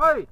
哎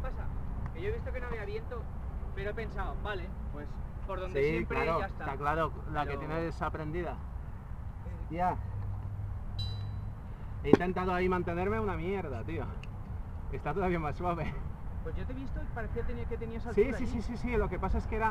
pasa? Que yo he visto que no había viento, pero he pensado, vale, pues por donde Sí, siempre claro, ya está. está claro, la que tienes aprendida. Tía. He intentado ahí mantenerme una mierda, tío. Está todavía más suave. Pues yo te he visto y parecía tenía- que tenías Sí, altura sí, allí. sí, sí, sí, lo que pasa es que era